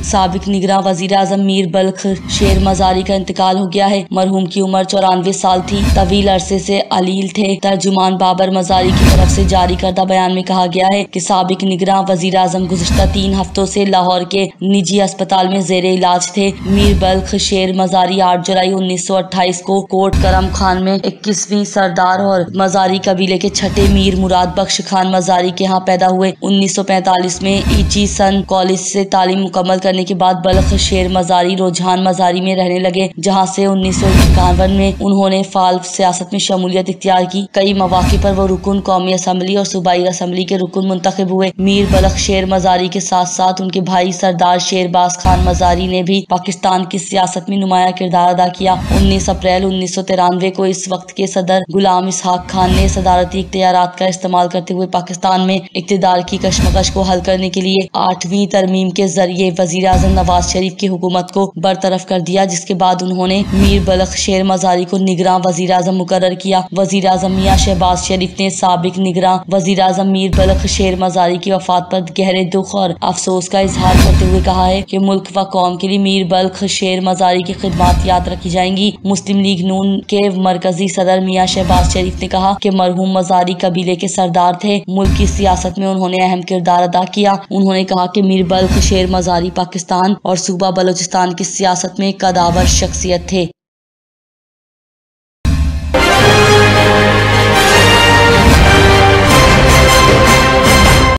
सबक निगरान वज़ीर अजम मीर बल्ख, शेर मजारी का इंतकाल हो गया है। मरहूम की उम्र चौरानवे साल थी। तवील अरसे से अलील थे। तर्जुमान बाबर मजारी की तरफ़ से जारी करदा बयान में कहा गया है कि सबक निगरान वज़ीर अजम गुजशत तीन हफ्तों से लाहौर के निजी अस्पताल में जेर इलाज थे। मीर बल्ख, शेर मजारी आठ जुलाई उन्नीस सौ अट्ठाईस को कोट करम खान में इक्कीसवीं सरदार और मजारी कबीले के छठे मीर मुराद बख्श खान मजारी के यहाँ पैदा हुए। उन्नीस सौ पैंतालीस में ईची सन कॉलेज से तालीम मुकम्मल करने के बाद बल्ख शेर मजारी रुझान मजारी में रहने लगे, जहाँ से उन्नीस सौ इक्यावन में उन्होंने फाल सियासत में शमूलियत इख्तियार की। कई मौके पर वो रुकन कौमी असम्बली और सूबाई असम्बली के रुकन मुंतखब हुए। मीर बलख शेर मजारी के साथ साथ उनके भाई सरदार शेरबाज खान मजारी ने भी पाकिस्तान की सियासत में नुमाया किरदार अदा किया। उन्नीस अप्रैल उन्नीस सौ तिरानवे को इस वक्त के सदर गुलाम इसहाक खान ने सदारती इख्तियार का इस्तेमाल करते हुए पाकिस्तान में इकतदार की कशमकश को हल करने के लिए आठवीं तरमीम के ज़रिए वज़ीर अजम नवाज़ शरीफ की हुकूमत को बरतरफ कर दिया, जिसके बाद उन्होंने मीर बलख शेर मजारी को निगरान वज़ीर अजम मुकर किया। वज़ीर अजम मियाँ शहबाज शरीफ ने सबक निगरान वज़ीर अजम मीर बलख शेर मजारी की वफात पर गहरे दुख और अफसोस का इजहार करते हुए कहा है की मुल्क व कौम के लिए मीर बल्ख शेर मजारी की खिदमत याद रखी जाएँगी। मुस्लिम लीग नून के मरकजी सदर मियाँ शहबाज शरीफ ने कहा की मरहूम मजारी कबीले के सरदार थे। मुल्क की सियासत में उन्होंने अहम किरदार अदा किया। उन्होंने कहा की मीर बल्ख शेर मजारी पाकिस्तान और सूबा बलोचिस्तान की सियासत में कदावर शख्सियत थे।